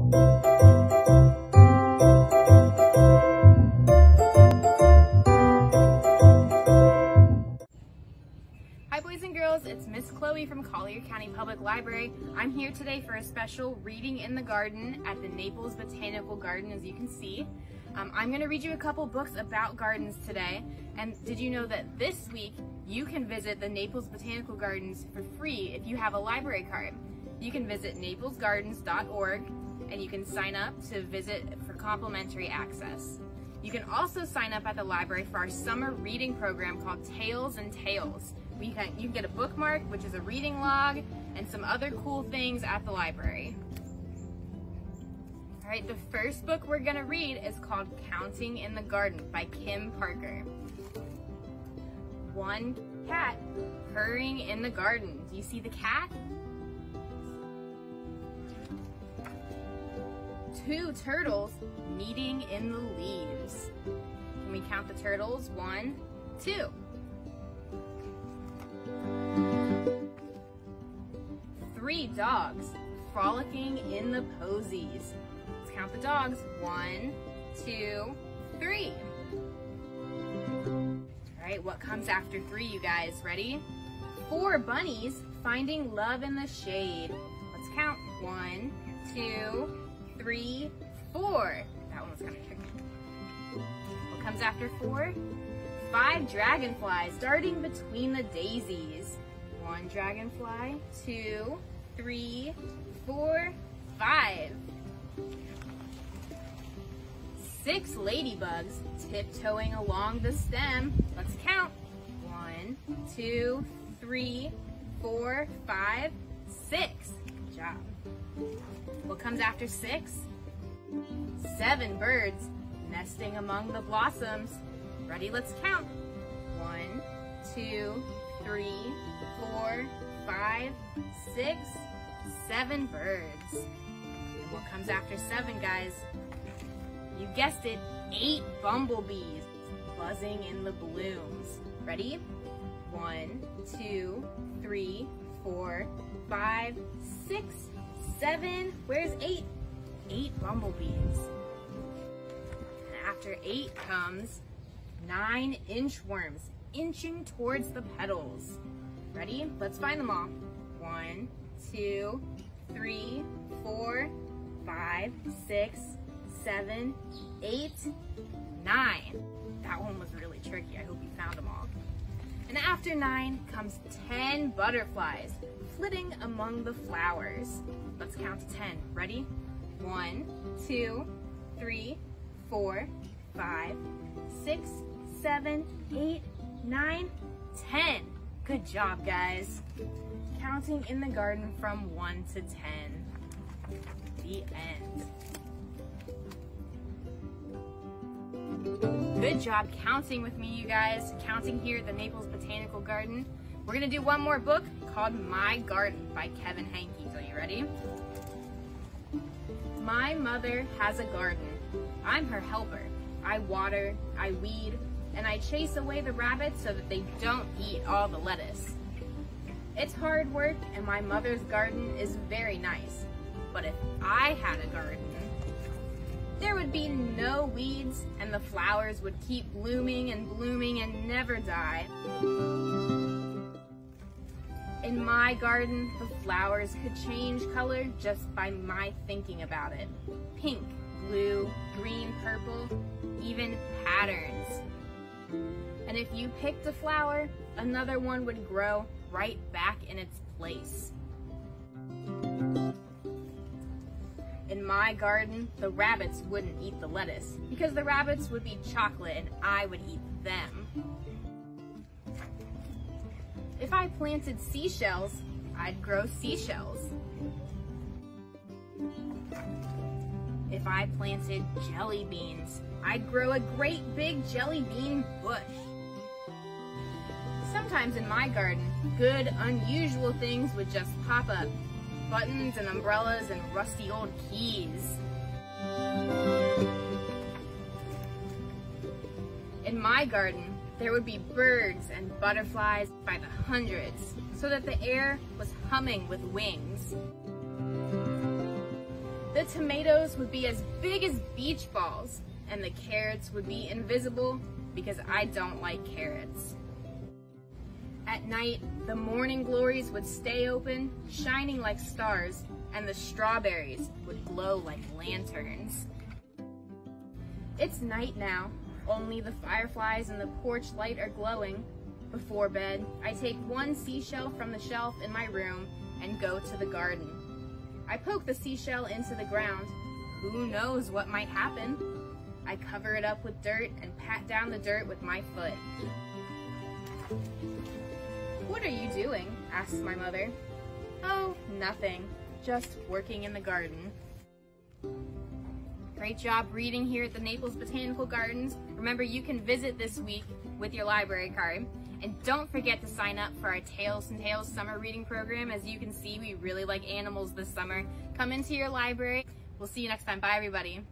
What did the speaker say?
Hi boys and girls, it's Miss Chloe from Collier County Public Library. I'm here today for a special Reading in the Garden at the Naples Botanical Garden as you can see. Um, I'm going to read you a couple books about gardens today. And did you know that this week you can visit the Naples Botanical Gardens for free if you have a library card? You can visit naplesgardens.org and you can sign up to visit for complimentary access. You can also sign up at the library for our summer reading program called Tails and Tales. You can, you can get a bookmark, which is a reading log, and some other cool things at the library. All right, the first book we're gonna read is called Counting in the Garden by Kim Parker. One cat purring in the garden. Do you see the cat? Two turtles meeting in the leaves. Can we count the turtles? One, two. Three dogs frolicking in the posies. Let's count the dogs. One, two, three. All right, what comes after three, you guys? Ready? Four bunnies finding love in the shade. Let's count. One, two, three, four. That one was kind of tricky. What comes after four? Five dragonflies darting between the daisies. One dragonfly, two, three, four, five. Six ladybugs tiptoeing along the stem. Let's count. One, two, three, four, five, six. Job. What comes after six? Seven birds nesting among the blossoms. Ready? Let's count. One, two, three, four, five, six, seven birds. And what comes after seven, guys? You guessed it, eight bumblebees buzzing in the blooms. Ready? One, two, three, four, five, six, seven. Where's eight? Eight bumblebees. And after eight comes nine inchworms inching towards the petals. Ready? Let's find them all. One, two, three, four, five, six, seven, eight, nine. That one was really tricky. I hope you found them all. And after nine comes 10 butterflies flitting among the flowers. Let's count to 10. Ready? One, two, three, four, five, six, seven, eight, nine, ten. Good job, guys. Counting in the garden from one to 10. The end. Good job counting with me, you guys. Counting here at the Naples Botanical Garden. We're gonna do one more book called My Garden by Kevin Henkes. Are you ready? My mother has a garden. I'm her helper. I water, I weed, and I chase away the rabbits so that they don't eat all the lettuce. It's hard work and my mother's garden is very nice. But if I had a garden, there would be no weeds and the flowers would keep blooming and blooming and never die. In my garden, the flowers could change color just by my thinking about it. Pink, blue, green, purple, even patterns. And if you picked a flower, another one would grow right back in its place. In my garden, the rabbits wouldn't eat the lettuce because the rabbits would be chocolate and I would eat them. If I planted seashells, I'd grow seashells. If I planted jelly beans, I'd grow a great big jelly bean bush. Sometimes in my garden, good, unusual things would just pop up. Buttons and umbrellas and rusty old keys. In my garden, there would be birds and butterflies by the hundreds, so that the air was humming with wings. The tomatoes would be as big as beach balls, and the carrots would be invisible because I don't like carrots. At night, the morning glories would stay open, shining like stars, and the strawberries would glow like lanterns. It's night now. Only the fireflies and the porch light are glowing. Before bed, I take one seashell from the shelf in my room and go to the garden. I poke the seashell into the ground. Who knows what might happen? I cover it up with dirt and pat down the dirt with my foot. What are you doing? asks my mother. Oh, nothing. Just working in the garden. Great job reading here at the Naples Botanical Gardens. Remember, you can visit this week with your library card. And don't forget to sign up for our Tails and Tales summer reading program. As you can see, we really like animals this summer. Come into your library. We'll see you next time. Bye, everybody.